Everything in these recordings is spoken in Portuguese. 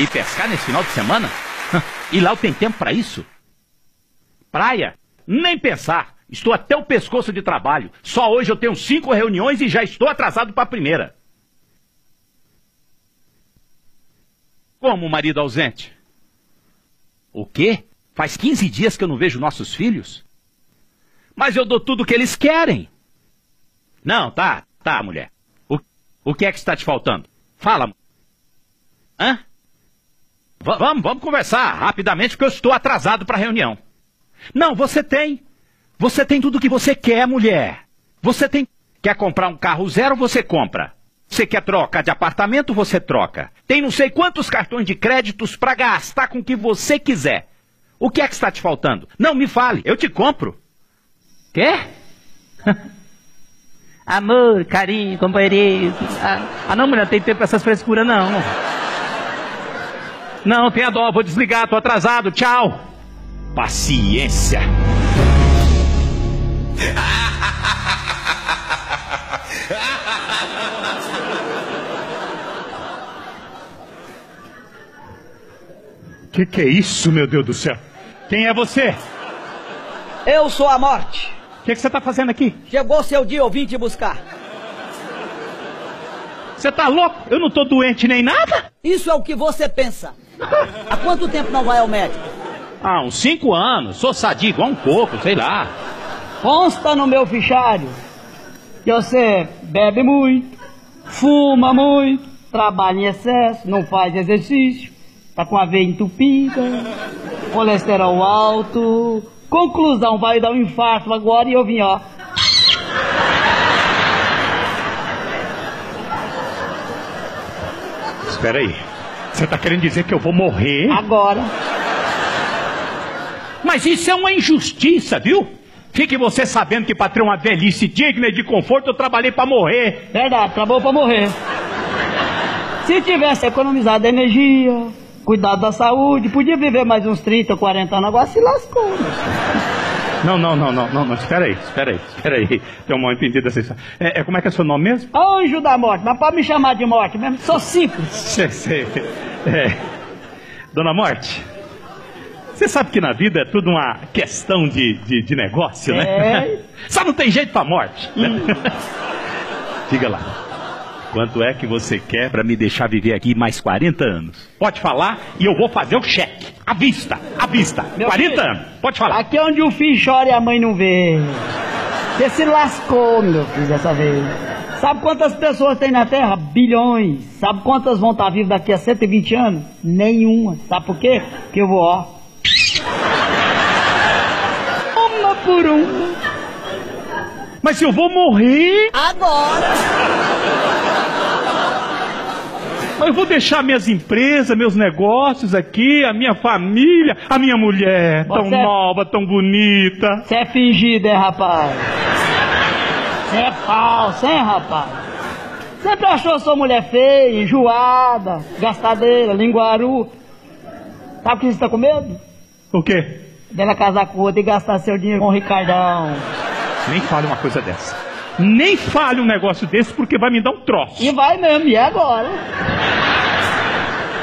E pescar nesse final de semana? E lá eu tenho tempo para isso? Praia? Nem pensar. Estou até o pescoço de trabalho. Só hoje eu tenho cinco reuniões e já estou atrasado para a primeira. Como marido ausente? O quê? Faz 15 dias que eu não vejo nossos filhos? Mas eu dou tudo o que eles querem. Não, tá, tá, mulher. O, o que é que está te faltando? Fala. Hã? Vamos, vamos conversar rapidamente porque eu estou atrasado para a reunião. Não, você tem. Você tem tudo o que você quer, mulher. Você tem. Quer comprar um carro zero, você compra. Você quer trocar de apartamento, você troca. Tem não sei quantos cartões de créditos para gastar com o que você quiser. O que é que está te faltando? Não me fale, eu te compro. Quer? Amor, carinho, companheirismo. Ah, ah, não, mulher, tem tempo pra essas frescuras, não. Não, tenha dó, vou desligar, tô atrasado, tchau. Paciência. Que que é isso, meu Deus do céu? Quem é você? Eu sou a morte. O que, que você tá fazendo aqui? Chegou seu dia, eu vim te buscar. Você tá louco? Eu não tô doente nem nada? Isso é o que você pensa. Há quanto tempo não vai ao médico? Ah, uns cinco anos. Sou sadio igual um coco, sei lá. Consta no meu fichário que você bebe muito, fuma muito, trabalha em excesso, não faz exercício, tá com a veia entupida, colesterol alto. Conclusão, vai dar um infarto agora e eu vim, ó. Espera aí. Você tá querendo dizer que eu vou morrer? Agora. Mas isso é uma injustiça, viu? Fique você sabendo que para ter uma velhice digna e de conforto eu trabalhei para morrer. Verdade, acabou pra morrer. Se tivesse economizado energia, cuidado da saúde, podia viver mais uns 30, 40 anos, agora se lascou. Não, não, não, não, não, não. Espera aí, espera aí, espera aí. Tem um mal entendido essa história. É, é, como é que é seu nome mesmo? Anjo da morte, mas pode me chamar de morte mesmo, sou simples. Sei, sei. É. Dona Morte, você sabe que na vida é tudo uma questão de, de, de negócio, né? É. Só não tem jeito pra morte. né? Diga lá. Quanto é que você quer Para me deixar viver aqui mais 40 anos. Pode falar e eu vou fazer o cheque. À vista, à vista. Meu 40 filho, anos. Pode falar. Aqui é onde o filho chora e a mãe não vê. Você se lascou, meu filho, dessa vez. Sabe quantas pessoas tem na Terra? Bilhões. Sabe quantas vão estar vivas daqui a 120 anos? Nenhuma. Sabe por quê? Porque eu vou, ó. Uma por uma. Mas eu vou morrer. Agora! Mas eu vou deixar minhas empresas, meus negócios aqui, a minha família, a minha mulher, tão Você- nova, tão bonita. Você é fingido, hein, rapaz? Você é falso, hein, rapaz? Sempre achou sua mulher feia, enjoada, gastadeira, linguaru. Sabe o que você tá com medo? O quê? Dela casar com outro e gastar seu dinheiro com o Ricardão. Nem fale uma coisa dessa. Nem fale um negócio desse porque vai me dar um troço. E vai mesmo, e é agora?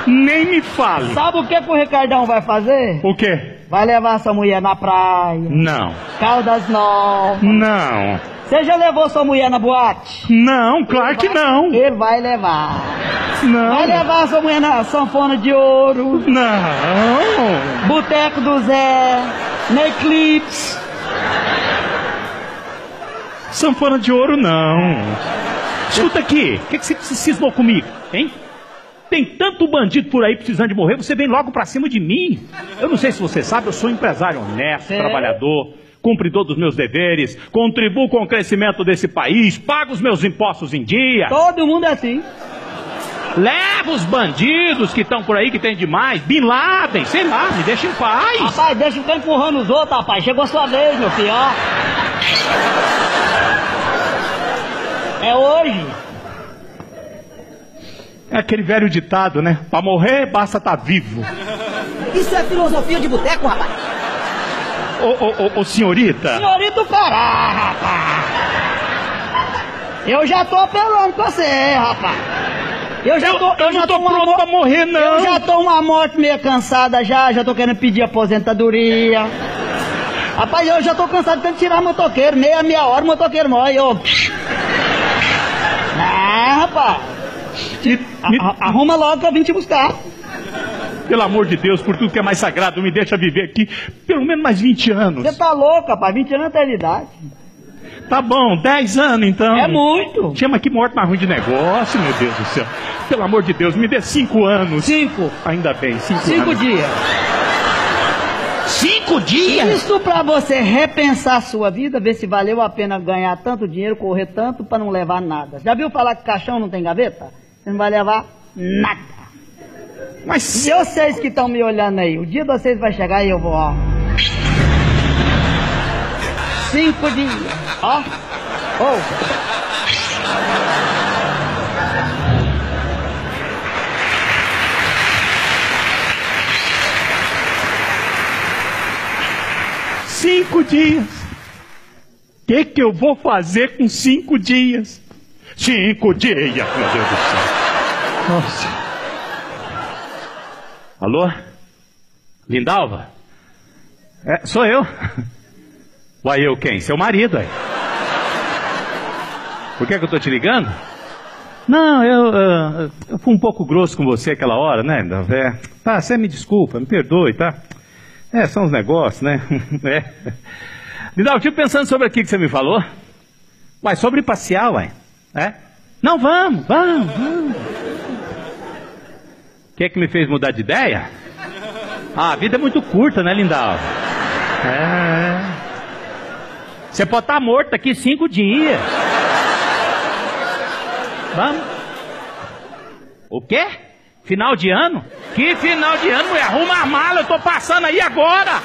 Nem me fale. Sabe o que, que o Ricardão vai fazer? O quê? Vai levar sua mulher na praia, Não. Caldas Novas. Não. Você já levou sua mulher na boate? Não, claro que não. Ele vai levar. Vai Não. levar sua mulher na sanfona de ouro. Não. Boteco do Zé, na Eclipse. Sanfona de ouro, não. Escuta aqui, o que, que você cismou comigo, hein? Tem tanto bandido por aí precisando de morrer, você vem logo pra cima de mim. Eu não sei se você sabe, eu sou um empresário honesto, É. trabalhador, cumpridor dos meus deveres, contribuo com o crescimento desse país, pago os meus impostos em dia, Todo mundo é assim. Leva os bandidos que estão por aí que tem demais. Bin Laden, sei lá, me deixa em paz. Rapaz, deixa eu ficar empurrando os outros, rapaz. Chegou sua vez, meu filho, ó. É hoje. É aquele velho ditado, né? Pra morrer, basta estar vivo. Isso é filosofia de boteco, rapaz. Ô, ô, ô, ô, senhorita, Senhorita Pará, rapaz. Eu já tô apelando com você, rapaz. Eu já tô, eu já não tô uma pronto pra morrer, não. Eu já tô uma morte meio cansada já, já tô querendo pedir aposentadoria. Rapaz, eu já tô cansado de tirar motoqueiro, meia, meia hora o motoqueiro morre, eu... Ah, rapaz, Me- me- a- a- arruma logo eu vim te buscar. Pelo amor de Deus, por tudo que é mais sagrado, me deixa viver aqui pelo menos mais 20 anos. Você tá louco, rapaz, 20 anos é eternidade. Tá bom, 10 anos então. É muito. Chama que morte mais ruim de negócio, meu Deus do céu. Pelo amor de Deus, me dê 5 anos. Cinco. Ainda bem, 5 Cinco anos. dias. Cinco dias? Isso pra você repensar a sua vida, ver se valeu a pena ganhar tanto dinheiro, correr tanto pra não levar nada. Já viu falar que caixão não tem gaveta? Você não vai levar nada. Mas E vocês que estão me olhando aí, o dia de vocês vai chegar e eu vou, ó. Cinco dias, ó. Oh. cinco dias. O que, que eu vou fazer com cinco dias? Cinco dias, meu Deus do céu. Nossa. Alô? Lindalva? É, sou eu. Uai, eu quem? Seu marido aí. Por que, que eu tô te ligando? Não, eu, eu fui um pouco grosso com você aquela hora, né? É, tá, você me desculpa, me perdoe, tá? É, são os negócios, né? É. Lindalva, eu pensando sobre aquilo que você me falou. Uai, sobre passear, uai. É? Não, vamos, vamos, vamos. O que é que me fez mudar de ideia? Ah, a vida é muito curta, né, Lindalva? É. Você pode estar morto daqui cinco dias. Vamos. O quê? Final de ano? Que final de ano, mulher? Arruma a mala, eu tô passando aí agora.